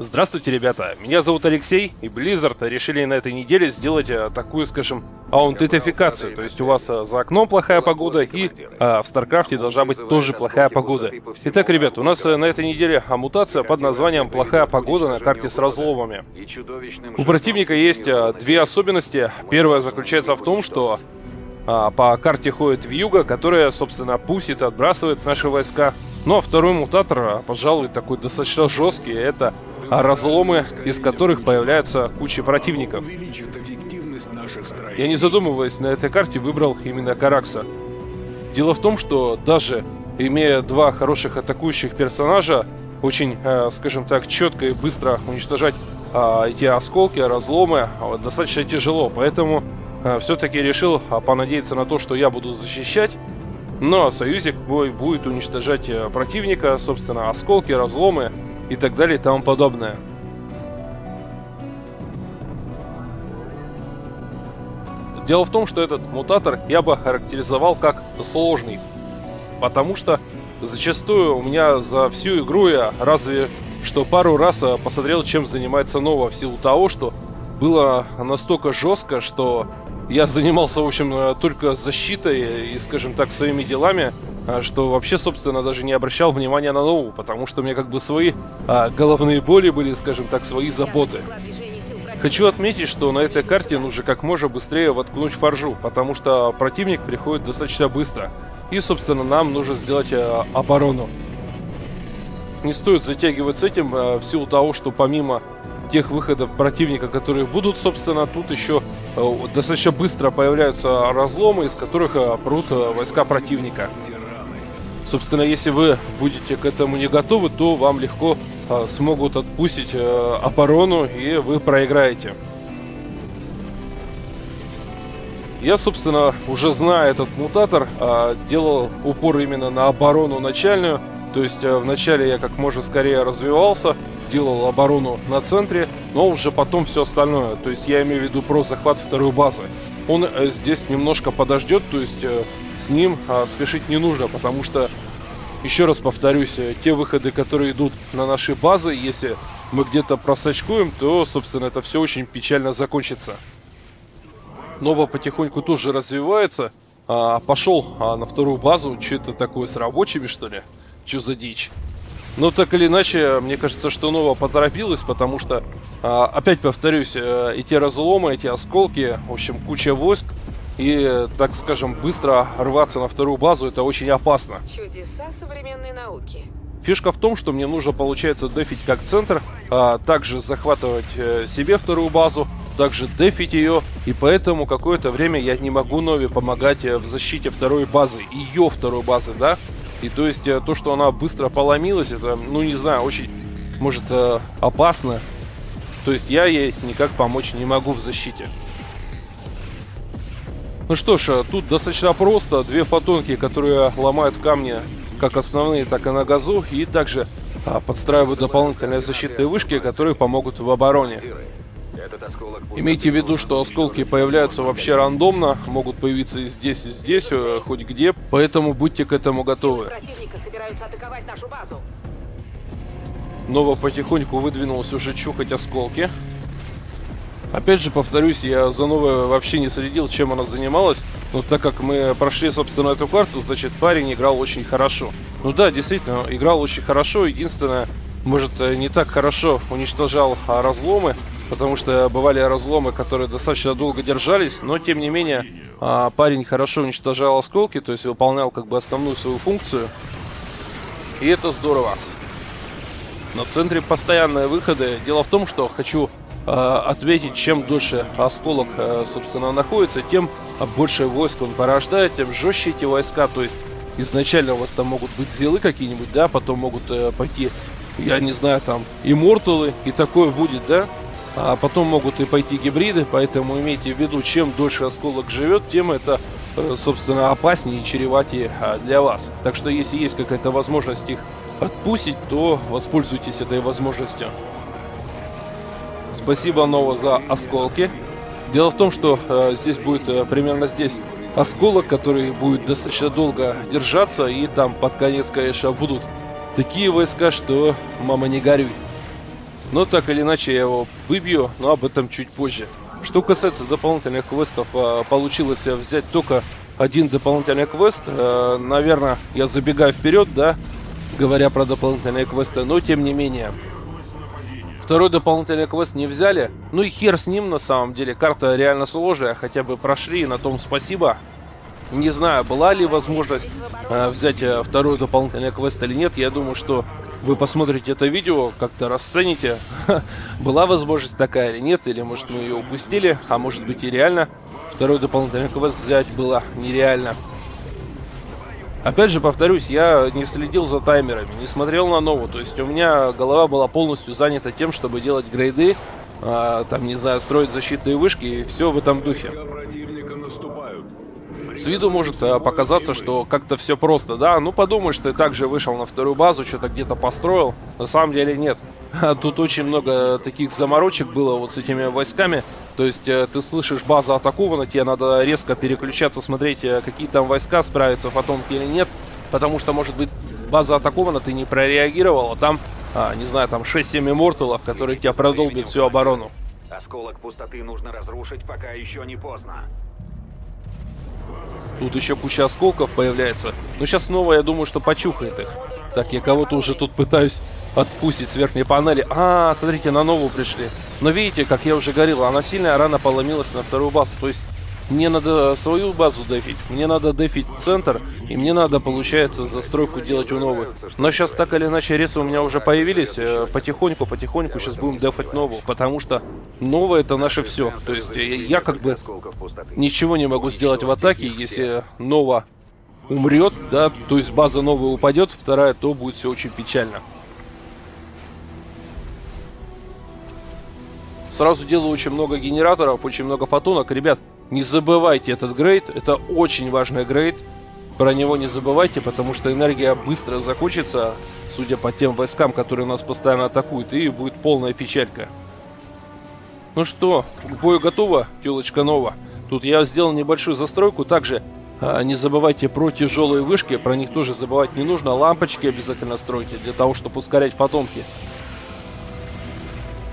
Здравствуйте, ребята! Меня зовут Алексей, и Blizzard решили на этой неделе сделать а, такую, скажем, аутентификацию. То есть у вас а, за окном плохая погода, и а, в StarCraft е должна быть тоже плохая погода. Итак, ребят, у нас на этой неделе а, мутация под названием «Плохая погода» на карте с разломами. У противника есть две особенности. Первая заключается в том, что а, по карте ходит вьюга, которая, собственно, пустит и отбрасывает наши войска. Ну а второй мутатор, а, пожалуй, такой достаточно жесткий, это а разломы, из которых появляются куча противников. Я не задумываясь на этой карте выбрал именно Каракса. Дело в том, что даже имея два хороших атакующих персонажа, очень, э, скажем так, четко и быстро уничтожать э, эти осколки, разломы э, достаточно тяжело. Поэтому э, все-таки решил э, понадеяться на то, что я буду защищать. Но союзник мой будет уничтожать э, противника, собственно, осколки, разломы и так далее и тому подобное. Дело в том, что этот мутатор я бы характеризовал как сложный, потому что зачастую у меня за всю игру я разве что пару раз а, посмотрел, чем занимается Нова, в силу того, что было настолько жестко, что я занимался, в общем, э, только защитой и, скажем так, своими делами, что вообще, собственно, даже не обращал внимания на новую, потому что у меня как бы свои а, головные боли были, скажем так, свои заботы. Хочу отметить, что на этой карте нужно как можно быстрее воткнуть фаржу, потому что противник приходит достаточно быстро. И, собственно, нам нужно сделать а, оборону. Не стоит затягивать с этим а, в силу того, что помимо тех выходов противника, которые будут, собственно, тут еще а, достаточно быстро появляются разломы, из которых а, прут а, войска противника. Собственно, если вы будете к этому не готовы, то вам легко а, смогут отпустить а, оборону, и вы проиграете. Я, собственно, уже зная этот мутатор, а, делал упор именно на оборону начальную. То есть а, вначале я как можно скорее развивался, делал оборону на центре, но уже потом все остальное. То есть я имею в виду про захват второй базы. Он э, здесь немножко подождет, то есть э, с ним а, спешить не нужно, потому что, еще раз повторюсь, э, те выходы, которые идут на наши базы, если мы где-то просачкуем, то, собственно, это все очень печально закончится. Нова потихоньку тоже развивается. А, пошел а, на вторую базу, что-то такое с рабочими, что ли? Что за дичь? Но так или иначе, мне кажется, что Нова поторопилась, потому что, а, опять повторюсь, а, эти разломы, эти осколки, в общем, куча войск, и, так скажем, быстро рваться на вторую базу, это очень опасно. Чудеса современной науки. Фишка в том, что мне нужно, получается, дефить как центр, а также захватывать э, себе вторую базу, также дефить ее, и поэтому какое-то время я не могу Нови помогать э, в защите второй базы, ее второй базы, да? И то есть э, то, что она быстро поломилась, это, ну не знаю, очень, может, опасно. То есть я ей никак помочь не могу в защите. Ну что ж, тут достаточно просто. Две фотонки, которые ломают камни как основные, так и на газу. И также а, подстраивают дополнительные защитные вышки, которые помогут в обороне. Имейте в виду, что осколки появляются вообще рандомно, могут появиться и здесь, и здесь, э, хоть где, поэтому будьте к этому готовы. Нова потихоньку выдвинулась уже чухать осколки. Опять же, повторюсь, я за Новой вообще не следил, чем она занималась. Но так как мы прошли, собственно, эту карту, значит, парень играл очень хорошо. Ну да, действительно, играл очень хорошо. Единственное, может, э, не так хорошо уничтожал а, разломы, потому что бывали разломы, которые достаточно долго держались, но, тем не менее, а, парень хорошо уничтожал осколки, то есть выполнял как бы основную свою функцию. И это здорово. На центре постоянные выходы. Дело в том, что хочу э, отметить, чем дольше осколок, э, собственно, находится, тем больше войск он порождает, тем жестче эти войска. То есть изначально у вас там могут быть зелы какие-нибудь, да, потом могут э, пойти, я не знаю, там, имморталы, и такое будет, да. А потом могут и пойти гибриды, поэтому имейте в виду, чем дольше осколок живет, тем это, собственно, опаснее и чреватее а, для вас. Так что, если есть какая-то возможность их отпустить, то воспользуйтесь этой возможностью. Спасибо, Нова, за осколки. Дело в том, что э, здесь будет э, примерно здесь осколок, который будет достаточно долго держаться, и там под конец, конечно, будут такие войска, что мама не горюй. Но так или иначе я его выбью, но об этом чуть позже. Что касается дополнительных квестов, а, получилось взять только один дополнительный квест. Э, наверное, я забегаю вперед, да, говоря про дополнительные квесты, но тем не менее. Второй дополнительный квест не взяли. Ну и хер с ним на самом деле. Карта реально сложная, хотя бы прошли, на том спасибо. Не знаю, была ли возможность э, взять э, второй дополнительный квест или нет. Я думаю, что вы посмотрите это видео, как-то расцените, была возможность такая или нет, или может мы ее упустили, а может быть и реально. Второй дополнительный квест взять было нереально. Опять же, повторюсь, я не следил за таймерами, не смотрел на новую. То есть у меня голова была полностью занята тем, чтобы делать грейды, а, там, не знаю, строить защитные вышки и все в этом духе. С виду может э, показаться, что как-то все просто, да? Ну, подумаешь, ты также вышел на вторую базу, что-то где-то построил. На самом деле нет. Тут очень много таких заморочек было вот с этими войсками. То есть э, ты слышишь, база атакована, тебе надо резко переключаться, смотреть, э, какие там войска, справятся фотонки или нет. Потому что, может быть, база атакована, ты не прореагировал, а там, а, не знаю, там 6-7 имморталов, которые тебя продолбят всю оборону. Осколок пустоты нужно разрушить, пока еще не поздно. Тут еще куча осколков появляется. Но сейчас снова, я думаю, что почухает их. Так, я кого-то уже тут пытаюсь отпустить с верхней панели. А, смотрите, на новую пришли. Но видите, как я уже говорил, она сильно рано поломилась на вторую базу. То есть мне надо свою базу дефить, мне надо дефить центр, и мне надо, получается, застройку делать у новой. Но сейчас так или иначе ресы у меня уже появились, э, потихоньку, потихоньку сейчас будем дефать новую, потому что новое это наше все. То есть я как бы ничего не могу сделать в атаке, если Нова умрет, да, то есть база новая упадет, вторая, то будет все очень печально. Сразу делаю очень много генераторов, очень много фотонок. Ребят, не забывайте этот грейд, это очень важный грейд. Про него не забывайте, потому что энергия быстро закончится, судя по тем войскам, которые нас постоянно атакуют, и будет полная печалька. Ну что, к бою готова, телочка Нова? Тут я сделал небольшую застройку, также а, не забывайте про тяжелые вышки, про них тоже забывать не нужно. Лампочки обязательно стройте для того, чтобы ускорять фотонки.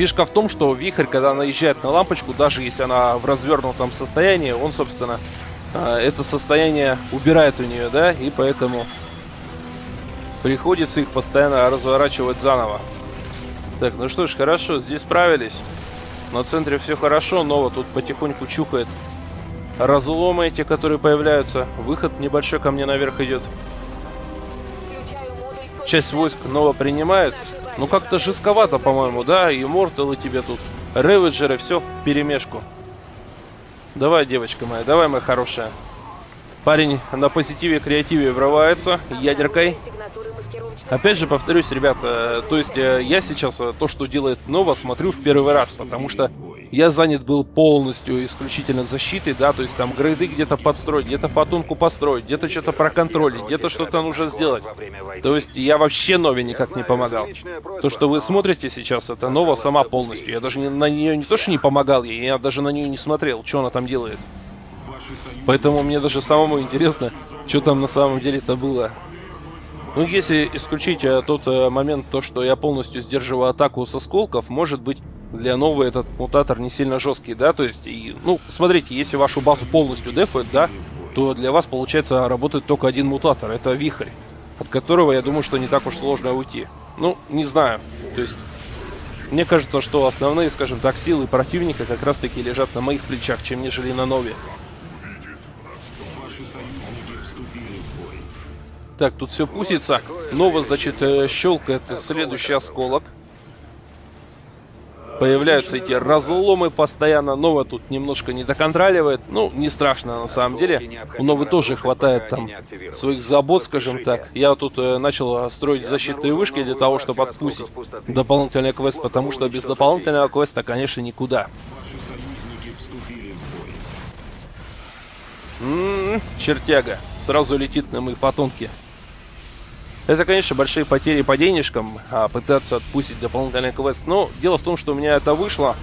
Фишка в том, что вихрь, когда наезжает на лампочку, даже если она в развернутом состоянии, он, собственно, а, это состояние убирает у нее, да, и поэтому приходится их постоянно разворачивать заново. Так, ну что ж, хорошо, здесь справились. На центре все хорошо, Нова тут потихоньку чухает разломы эти, которые появляются. Выход небольшой ко мне наверх идет. Часть войск Нова принимает. Ну как-то жестковато, по-моему, да? И Морталы тебе тут. Реведжеры, все перемешку. Давай, девочка моя, давай, моя хорошая. Парень на позитиве, креативе врывается ядеркой. Опять же, повторюсь, ребята, то есть э, я сейчас э, то, что делает Нова, смотрю в первый раз, потому что я занят был полностью исключительно защитой, да, то есть там грейды где-то подстроить, где-то фотонку построить, где-то что-то проконтролить, где-то что-то нужно сделать. То есть я вообще Нове никак не помогал. То, что вы смотрите сейчас, это Нова сама полностью. Я даже на нее не то, что не помогал, я даже на нее не смотрел, что она там делает. Поэтому мне даже самому интересно, что там на самом деле-то было. Ну, если исключить э, тот э, момент, то, что я полностью сдерживаю атаку с осколков, может быть, для нового этот мутатор не сильно жесткий, да, то есть, и, ну, смотрите, если вашу базу полностью дефают, да, то для вас, получается, работает только один мутатор, это вихрь, от которого, я думаю, что не так уж сложно уйти. Ну, не знаю, то есть, мне кажется, что основные, скажем так, силы противника как раз-таки лежат на моих плечах, чем нежели на Нове. Так, тут все пустится. Нова, значит, э, щелкает следующий осколок появляются эти разломы постоянно. Нова тут немножко не доконтроливает. Ну, не страшно на самом деле. У Новы тоже хватает там своих забот, скажем так. Я тут э, начал строить защитные вышки для того, чтобы отпустить дополнительный квест, потому что без дополнительного квеста, конечно, никуда. М-м, чертяга. Сразу летит на мои фотонки. Это, конечно, большие потери по денежкам, а пытаться отпустить дополнительный квест. Но дело в том, что у меня это вышло.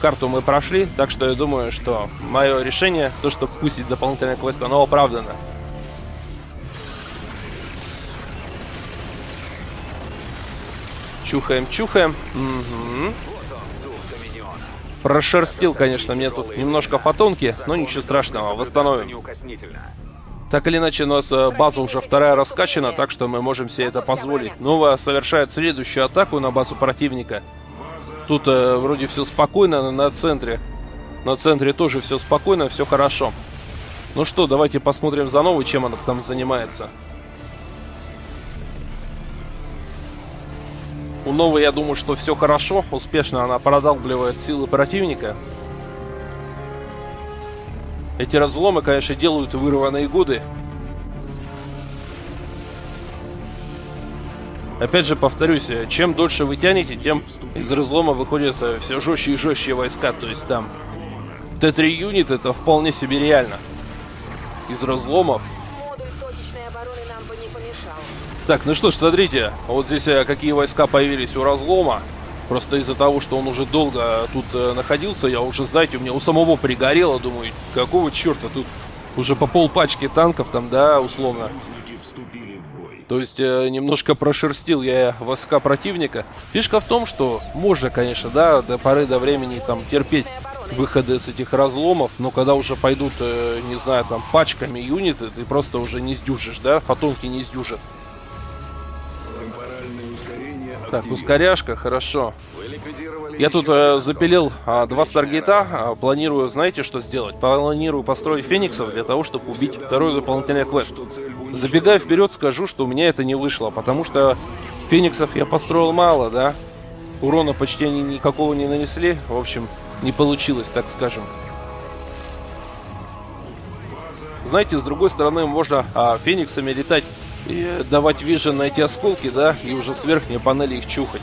Карту мы прошли, так что я думаю, что мое решение, то, что пустить дополнительный квест, оно оправдано. Чухаем, чухаем. Мгм. Прошерстил, конечно, мне тут немножко фотонки, но ничего страшного, восстановим. Так или иначе, у нас э, база уже вторая раскачана, так что мы можем себе это позволить. Нова совершает следующую атаку на базу противника. Тут э, вроде все спокойно, на, центре. На центре тоже все спокойно, все хорошо. Ну что, давайте посмотрим за Новой, чем она там занимается. У Новой, я думаю, что все хорошо. Успешно она продалбливает силы противника. Эти разломы, конечно, делают вырванные годы. Опять же, повторюсь, чем дольше вы тянете, тем из разлома выходят э, все жестче и жестче войска. То есть там Т-3 юнит это вполне себе реально. Из разломов. Так, ну что ж, смотрите, вот здесь э, какие войска появились у разлома. Просто из-за того, что он уже долго тут э, находился, я уже, знаете, у меня у самого пригорело, думаю, какого черта тут уже по полпачки танков там, да, условно. То есть э, немножко прошерстил я войска противника. Фишка в том, что можно, конечно, да, до поры до времени там терпеть выходы с этих разломов, но когда уже пойдут, э, не знаю, там пачками юниты, ты просто уже не сдюжишь, да, фотонки не сдюжат. Так, ускоряшка, хорошо. Я тут э, запилил а, два Старгейта. а, планирую, знаете, что сделать? Планирую построить фениксов для того, чтобы убить второй дополнительный квест. Забегая вперед, скажу, что у меня это не вышло, потому что фениксов я построил мало, да? Урона почти они никакого не нанесли. В общем, не получилось, так скажем. Знаете, с другой стороны, можно а, фениксами летать и давать вижен на эти осколки, да, и уже с верхней панели их чухать.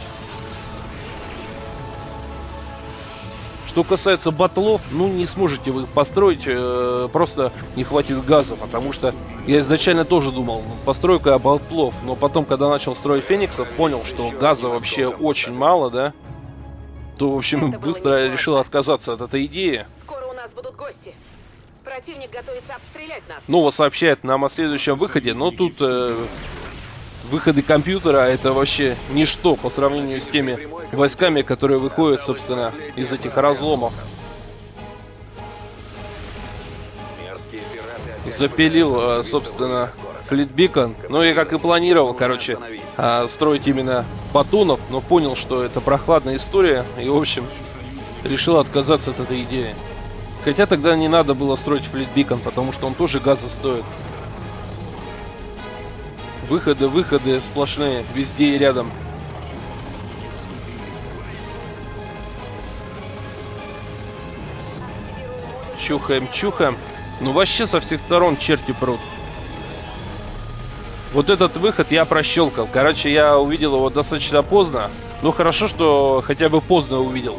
Что касается батлов, ну не сможете вы их построить, э, просто не хватит газа, потому что я изначально тоже думал, ну, постройка батлов, но потом, когда начал строить фениксов, понял, что газа вообще очень мало, да, то, в общем, быстро решил отказаться от этой идеи. Скоро у нас будут гости. Противник готовится обстрелять нас. Нова сообщает нам о следующем выходе, но тут э, выходы компьютера это вообще ничто по сравнению с теми войсками, которые выходят, собственно, из этих разломов. Запилил, э, собственно, флитбикон. Ну и как и планировал, короче, э, строить именно батонов, но понял, что это прохладная история, и, в общем, решил отказаться от этой идеи. Хотя тогда не надо было строить флитбикон, потому что он тоже газа стоит. Выходы, выходы сплошные, везде и рядом. Чухаем, чухаем. Ну вообще со всех сторон черти прут. Вот этот выход я прощелкал. Короче, я увидел его достаточно поздно. Но хорошо, что хотя бы поздно увидел.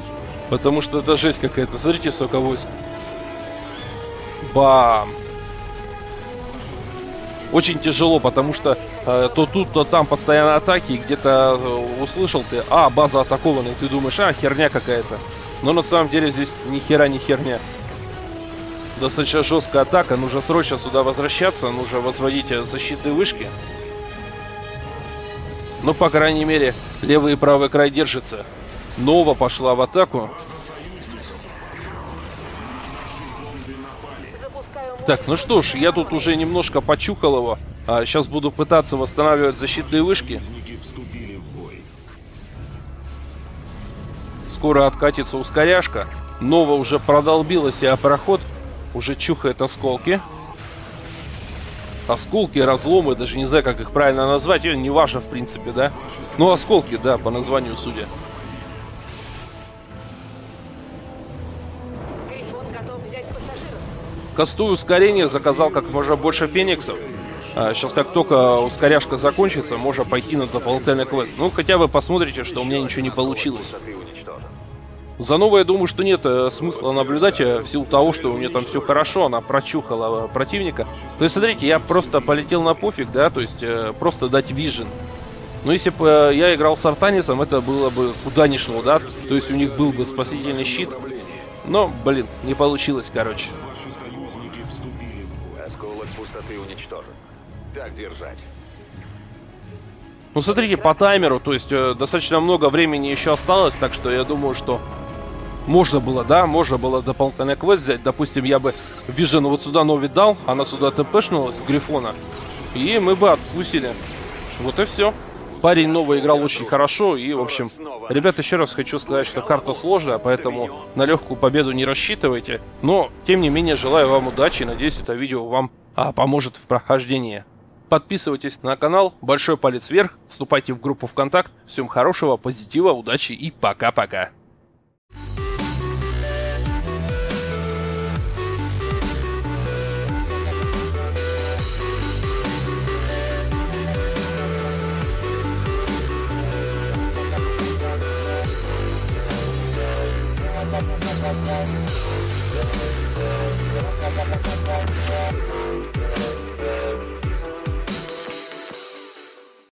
Потому что это жесть какая-то. Смотрите, сколько войск. Бам! Очень тяжело, потому что э, то тут, то там постоянно атаки. Где-то э, услышал ты, а, база атакована, и ты думаешь, а, херня какая-то. Но на самом деле здесь ни хера не херня. Достаточно жесткая атака, нужно срочно сюда возвращаться, нужно возводить э, защитные вышки. Ну, по крайней мере, левый и правый край держится. Нова пошла в атаку. Так, ну что ж, я тут уже немножко почухал его. А сейчас буду пытаться восстанавливать защитные вышки. Скоро откатится ускоряшка. Нова уже продолбила себе проход. Уже чухает осколки. Осколки, разломы, даже не знаю, как их правильно назвать. э, Не важно, в принципе, да? Ну, осколки, да, по названию судя. Кастую ускорение, заказал как можно больше фениксов. сейчас как только ускоряшка закончится, можно пойти на дополнительный квест. Ну, хотя вы посмотрите, что у меня ничего не получилось. За новой, я думаю, что нет э, смысла наблюдать э, в силу того, что у нее там все хорошо, она прочухала э, противника. То есть, смотрите, я просто полетел на пофиг, да, то есть просто дать вижен. Но если бы я играл с Артанисом, это было бы куда ни шло, да? То есть у них был бы спасительный щит. Но, блин, не получилось, короче. Так держать. Ну, смотрите, по таймеру, то есть э, достаточно много времени еще осталось, так что я думаю, что можно было, да, можно было дополнительный квест взять. Допустим, я бы Vision вот сюда новый дал, она сюда тпшнулась Грифона, и мы бы отпустили. Вот и все. Парень новый играл очень хорошо, и, в общем, ребят, еще раз хочу сказать, что карта сложная, поэтому на легкую победу не рассчитывайте. Но, тем не менее, желаю вам удачи, надеюсь, это видео вам а, поможет в прохождении. Подписывайтесь на канал, большой палец вверх, вступайте в группу ВКонтакт. Всем хорошего, позитива, удачи и пока-пока.